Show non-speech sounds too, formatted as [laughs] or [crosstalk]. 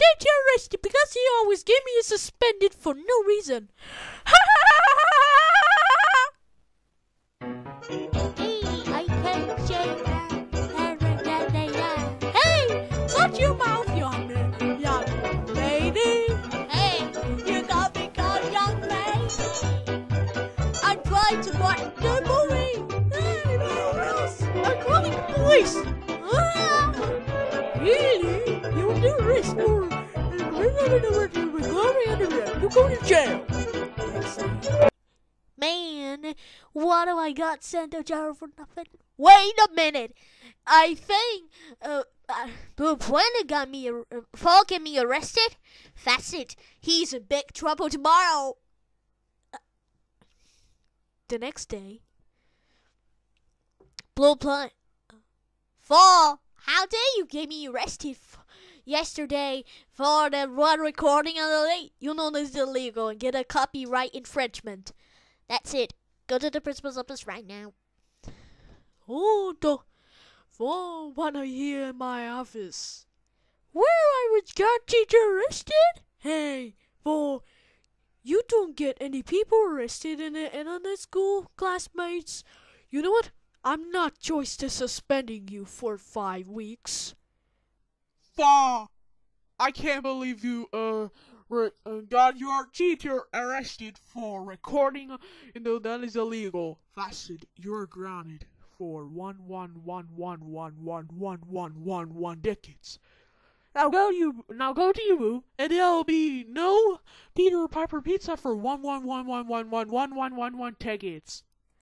teacher arrested because he always gave me a suspended for no reason. [laughs] Hey, your mouth, young, lady. Hey, you called young. I'm trying to watch movie. Hey, Rose, I'm calling the police. Ah, Really? You do risk more. You go to jail. Man, what do I got sent to jail for nothing? Wait a minute. I think uh, uh the planet got me uh, Four get me arrested. That's it. He's in big trouble tomorrow. The next day, Blue Planet. Four, how dare you get me arrested yesterday for the one recording on the late? You know this is illegal and get a copyright infringement. That's it. Go to the principal's office right now. oh, the for what I hear in my office. Where I was got teacher arrested? Hey, for you don't get any people arrested in the on the school classmates. You know what? I'm not choice to suspending you for five weeks. Fa, I can't believe you uh, re- uh got your teacher arrested for recording. You know that is illegal. That's it. You're grounded for one one one one one one one one one one decades. Now go you now go to your room and there'll be no Peter Piper pizza for one one one one one one one one one one decades.